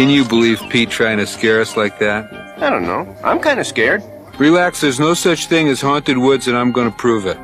Can you believe Pete trying to scare us like that? I don't know. I'm kind of scared. Relax, there's no such thing as haunted woods, and I'm going to prove it.